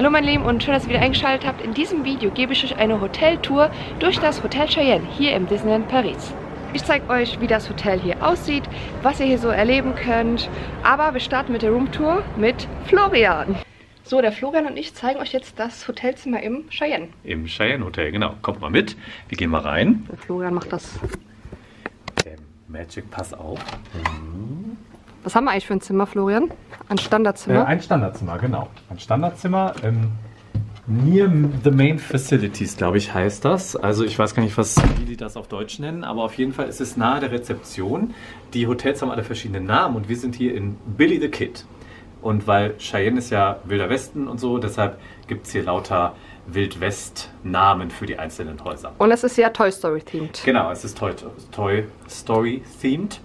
Hallo mein Lieben und schön, dass ihr wieder eingeschaltet habt. In diesem Video gebe ich euch eine Hoteltour durch das Hotel Cheyenne hier im Disneyland Paris. Ich zeige euch, wie das Hotel hier aussieht, was ihr hier so erleben könnt. Aber wir starten mit der Roomtour mit Florian. So, der Florian und ich zeigen euch jetzt das Hotelzimmer im Cheyenne. Im Cheyenne Hotel, genau. Kommt mal mit. Wir gehen mal rein. Der Florian macht das. Der Magic Pass auf. Was haben wir eigentlich für ein Zimmer, Florian? Ein Äh, Standardzimmer? ein Standardzimmer, genau. Ein Standardzimmer. Ähm, near the main facilities, glaube ich, heißt das. Also ich weiß gar nicht, was, wie die das auf Deutsch nennen, aber auf jeden Fall ist es nahe der Rezeption. Die Hotels haben alle verschiedene Namen und wir sind hier in Billy the Kid. Und weil Cheyenne ist ja Wilder Westen und so, deshalb gibt es hier lauter Wildwest-Namen für die einzelnen Häuser. Und es ist ja Toy Story themed. Genau, es ist Toy, Toy Story themed.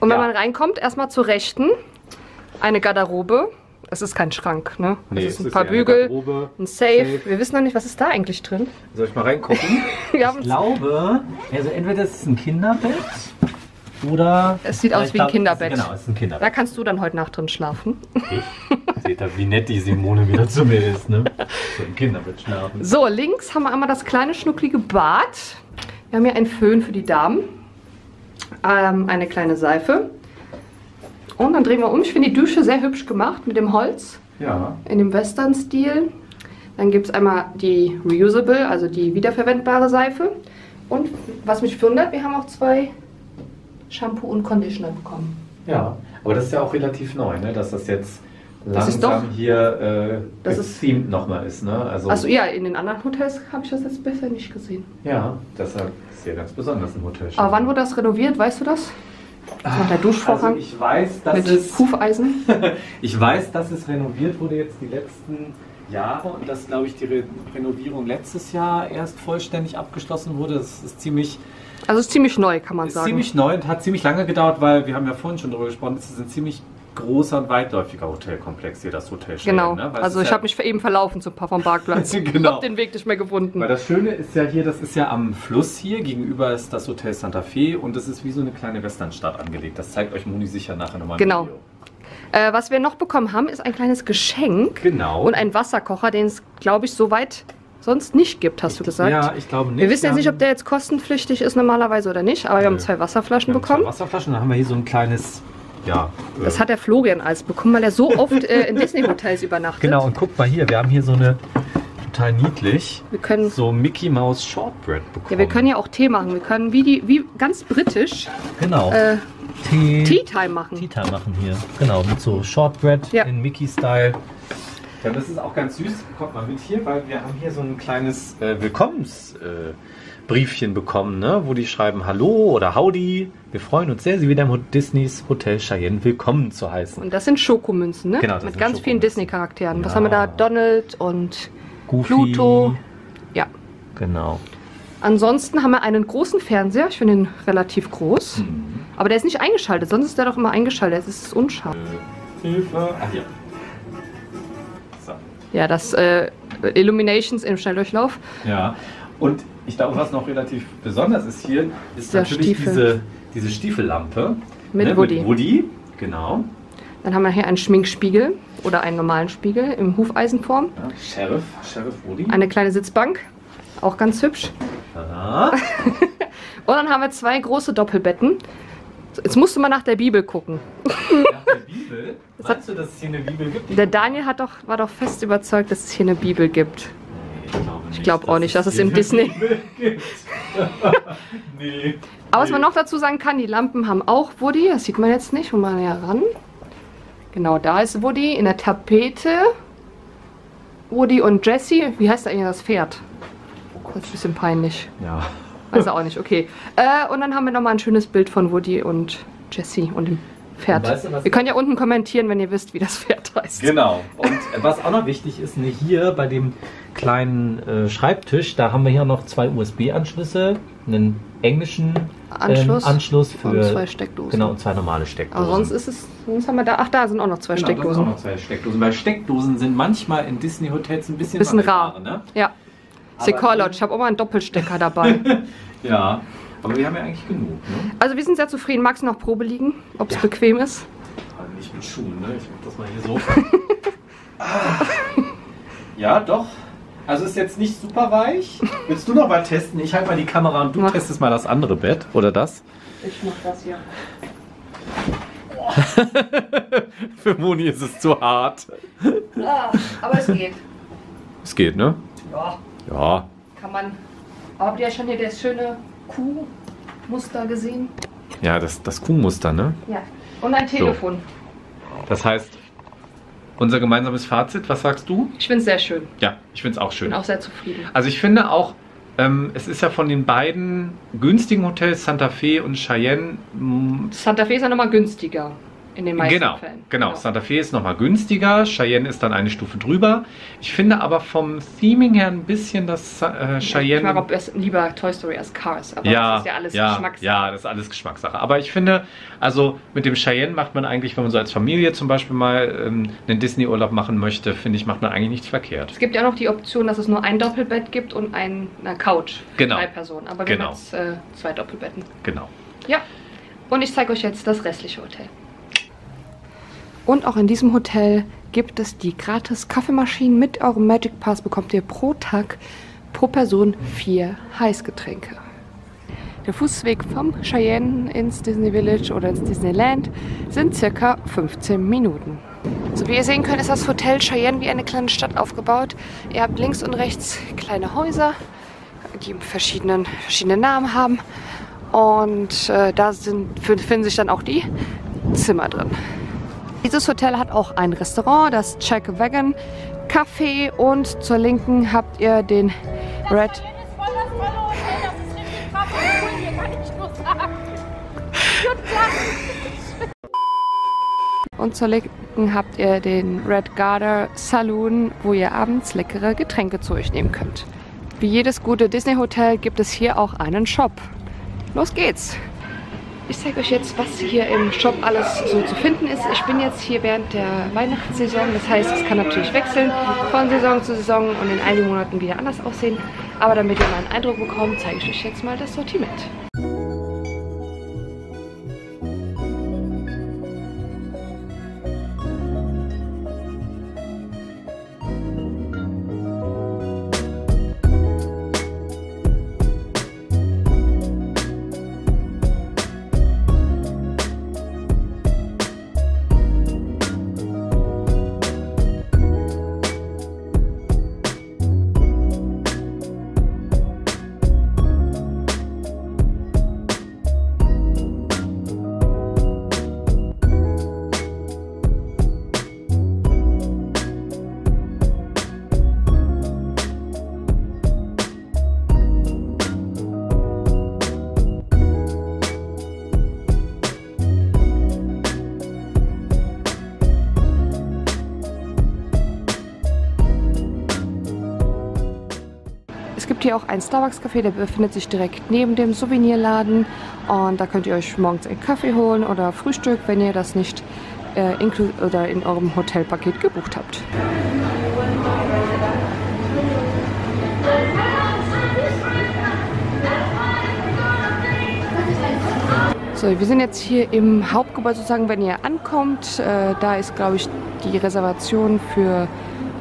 Und wenn Ja. man reinkommt, erstmal zur Rechten eine Garderobe. Es ist kein Schrank, ne? Nee, es ist ein ist paar eine Bügel, Garderobe, ein Safe. Safe. Wir wissen noch nicht, was ist da eigentlich drin. Soll ich mal reingucken? Wir haben Ich glaube, also entweder ist es ein Kinderbett oder. Es sieht aus ich wie ein Kinderbett. Ist, genau, es ist ein da Kinderbett. kannst du dann heute Nacht drin schlafen. Seht ihr, wie nett die Simone wieder zu mir ist, ne? So im Kinderbett schlafen. So, links haben wir einmal das kleine schnucklige Bad. Wir haben hier einen Föhn für die Damen. Ähm, eine kleine Seife. Und dann drehen wir um. Ich finde die Dusche sehr hübsch gemacht mit dem Holz Ja. in dem Western-Stil. Dann gibt es einmal die Reusable, also die wiederverwendbare Seife. Und was mich wundert, wir haben auch zwei Shampoo und Conditioner bekommen. Ja. Aber das ist ja auch relativ neu, ne? Dass das jetzt Das ist langsam doch- hier äh, Das ist- gethemed nochmal ist, ne? Also, Also ja, in den anderen Hotels habe ich das jetzt besser nicht gesehen. ja, deshalb ist ja ganz besonders im Hotel. Aber wann wurde das renoviert, weißt du das? Nach der Duschvorhang Also ich weiß, dass mit es Hufeisen. ich weiß, dass es renoviert wurde jetzt die letzten Jahre und dass, glaube ich, die Re Renovierung letztes Jahr erst vollständig abgeschlossen wurde. Das ist ziemlich Also ist ziemlich neu, kann man ist sagen. ziemlich neu und hat ziemlich lange gedauert, weil wir haben ja vorhin schon darüber gesprochen, es ist ein ziemlich großer und weitläufiger Hotelkomplex hier, das Hotel Cheyenne, genau. ne? Also ich ja- habe mich eben verlaufen zum vom Parkplatz. Genau. Hab den Weg nicht mehr gefunden. Weil das Schöne ist ja hier, das ist ja am Fluss hier, gegenüber ist das Hotel Santa Fe und es ist wie so eine kleine Westernstadt angelegt. Das zeigt euch Moni sicher nachher nochmal im Genau. Video. Äh, was wir noch bekommen haben, ist ein kleines Geschenk Genau. und ein Wasserkocher, den es, glaube ich, soweit sonst nicht gibt, hast du gesagt. Ja, ich glaube nicht. wir wissen jetzt nicht, ob der jetzt kostenpflichtig ist normalerweise oder nicht, aber wir haben Nö. zwei Wasserflaschen wir haben zwei bekommen. Wasserflaschen, dann haben wir hier so ein kleines, ja. äh, Das hat der Florian als bekommen, weil er so oft äh, in Disney-Hotels übernachtet. Genau, und guck mal hier, wir haben hier so eine total niedlich, Wir können, so Mickey Mouse Shortbread bekommen. ja, wir können ja auch Tee machen. Wir können wie, die, wie ganz britisch Genau. äh, Tee. Tea Time machen. Tea Time machen hier. Genau, mit so Shortbread Ja. in Mickey-Style. Ja, das ist auch ganz süß. Kommt mal mit hier, weil wir haben hier so ein kleines äh, Willkommensbriefchen äh, bekommen, ne? wo die schreiben Hallo oder Howdy. Wir freuen uns sehr, Sie wieder im Disneys Hotel Cheyenne willkommen zu heißen. Und das sind Schokomünzen, ne? Genau, das Mit ganz vielen. Disney-Charakteren. Was Ja. haben wir da? Donald und Goofy. Pluto. Ja. Genau. Ansonsten haben wir einen großen Fernseher. Ich finde ihn relativ groß. Mhm. Aber der ist nicht eingeschaltet. Sonst ist der doch immer eingeschaltet. Das ist unscharf. Hilfe. Ach hier. So. Ja, das äh, Illuminations im Schnelldurchlauf. Ja. Und ich glaube, was noch relativ besonders ist hier, ist Der natürlich Stiefel. diese, diese Stiefellampe. Mit ne, Woody. Mit Woody, genau. Dann haben wir hier einen Schminkspiegel oder einen normalen Spiegel im Hufeisenform. Ja, Sheriff, Sheriff Woody. Eine kleine Sitzbank. Auch ganz hübsch. Tada. Und dann haben wir zwei große Doppelbetten. Jetzt musst du mal nach der Bibel gucken. Nach der Bibel. Meinst du, dass es hier eine Bibel gibt? Der Daniel hat doch, war doch fest überzeugt, dass es hier eine Bibel gibt. Ich glaub auch nicht, dass es hier im Disney- Bibel gibt. nee. Aber was man noch dazu sagen kann, die Lampen haben auch Woody. Das sieht man jetzt nicht. Hol mal näher ran. Genau, da ist Woody. In der Tapete Woody und Jessie. Wie heißt eigentlich das Pferd? Das ist ein bisschen peinlich. Ja. Weiß er auch nicht, okay. Äh, und dann haben wir nochmal ein schönes Bild von Woody und Jessie und dem Pferd. Weißt du, was- Ihr könnt ja unten kommentieren, wenn ihr wisst, wie das Pferd heißt. Genau. Und was auch noch wichtig ist, ne, hier bei dem kleinen äh, Schreibtisch, da haben wir hier noch zwei USB-Anschlüsse, einen englischen Anschluss ähm, Anschluss für und zwei Steckdosen. Genau, und zwei normale Steckdosen. Aber sonst ist es, sonst haben wir da, ach da sind auch noch zwei Genau, das sind auch Steckdosen. noch zwei Steckdosen. Weil Steckdosen sind manchmal in Disney-Hotels ein bisschen, Bisschen rar. Ne? Ja. Secure Lodge, ich habe auch mal einen Doppelstecker dabei. Ja. Aber wir haben ja eigentlich genug. Ne? Also wir sind sehr zufrieden. Magst du noch Probe liegen, ob es Ja. bequem ist? Aber nicht mit Schuhen. Ne? Ich mach das mal hier so. Ja, doch. Also ist jetzt nicht super weich. Willst du noch mal testen? Ich halte mal die Kamera und du Mach. testest mal das andere Bett oder das. Ich mach das hier. Für Moni ist es zu hart. Ah, aber es geht. Es geht, ne? Ja, Ja. kann man. Aber habt ihr schon hier das schöne Kuhmuster gesehen? Ja, das, das Kuhmuster, ne? Ja. Und ein Telefon. Das heißt, unser gemeinsames Fazit, was sagst du? Ich finde es sehr schön. Ja, ich finde es auch schön. Bin auch sehr zufrieden. Also ich finde auch, ähm, es ist ja von den beiden günstigen Hotels, Santa Fe und Cheyenne, Santa Fe ist ja nochmal günstiger in den meisten genau, Fällen. genau, Santa Fe ist nochmal günstiger, Cheyenne ist dann eine Stufe drüber. Ich finde aber vom Theming her ein bisschen das äh, Ich Cheyenne... mag auch lieber Toy Story als Cars, aber ja, das ist ja alles ja, Geschmackssache. ja, das ist alles Geschmackssache. Aber ich finde, also mit dem Cheyenne macht man eigentlich, wenn man so als Familie zum Beispiel mal ähm, einen Disney-Urlaub machen möchte, finde ich, macht man eigentlich nichts verkehrt. Es gibt ja auch noch die Option, dass es nur ein Doppelbett gibt und ein, eine Couch. für Genau. Drei Personen. Aber wir Genau. haben jetzt äh, zwei Doppelbetten. Genau. Ja. Und ich zeige euch jetzt das restliche Hotel. Und auch in diesem Hotel gibt es die gratis Kaffeemaschinen. Mit eurem Magic Pass bekommt ihr pro Tag pro Person vier Heißgetränke. Der Fußweg vom Cheyenne ins Disney Village oder ins Disneyland sind circa 15 Minuten. So wie ihr sehen könnt, ist das Hotel Cheyenne wie eine kleine Stadt aufgebaut. Ihr habt links und rechts kleine Häuser, die verschiedenen, verschiedene Namen haben. Und äh, da sind, finden sich dann auch die Zimmer drin. Dieses Hotel hat auch ein Restaurant, das Check Wagon Café und zur Linken habt ihr den Red und zur Linken habt ihr den Red Garter Saloon, wo ihr abends leckere Getränke zu euch nehmen könnt. Wie jedes gute Disney Hotel gibt es hier auch einen Shop. Los geht's! Ich zeige euch jetzt, was hier im Shop alles so zu finden ist. Ich bin jetzt hier während der Weihnachtssaison, das heißt, es kann natürlich wechseln von Saison zu Saison und in einigen Monaten wieder anders aussehen. Aber damit ihr mal einen Eindruck bekommt, zeige ich euch jetzt mal das Sortiment. Es gibt hier auch ein Starbucks-Café, der befindet sich direkt neben dem Souvenirladen. Und da könnt ihr euch morgens einen Kaffee holen oder Frühstück, wenn ihr das nicht äh, oder in eurem Hotelpaket gebucht habt. So, wir sind jetzt hier im Hauptgebäude sozusagen, wenn ihr ankommt. Äh, da ist, glaube ich, die Reservation für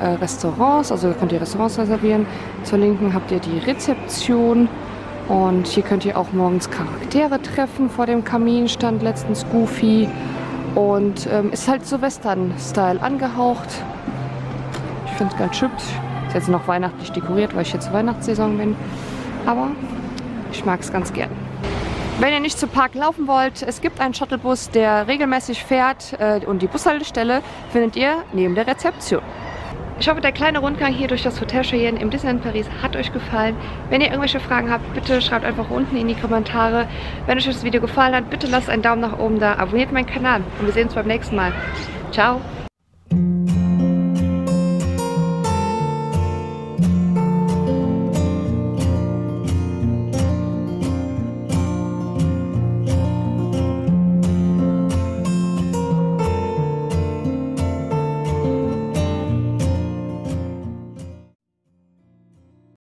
äh, Restaurants, also könnt ihr Restaurants reservieren. Zur Linken habt ihr die Rezeption und hier könnt ihr auch morgens Charaktere treffen vor dem Kamin, stand letztens Goofy und ähm, ist halt so Western-Style angehaucht. Ich finde es ganz hübsch. Ist jetzt noch weihnachtlich dekoriert, weil ich jetzt Weihnachtssaison bin, aber ich mag es ganz gern. Wenn ihr nicht zum Park laufen wollt, es gibt einen Shuttlebus, der regelmäßig fährt äh, und die Bushaltestelle findet ihr neben der Rezeption. Ich hoffe, der kleine Rundgang hier durch das Hotel Cheyenne im Disneyland Paris hat euch gefallen. Wenn ihr irgendwelche Fragen habt, bitte schreibt einfach unten in die Kommentare. Wenn euch das Video gefallen hat, bitte lasst einen Daumen nach oben da, abonniert meinen Kanal und wir sehen uns beim nächsten Mal. Ciao!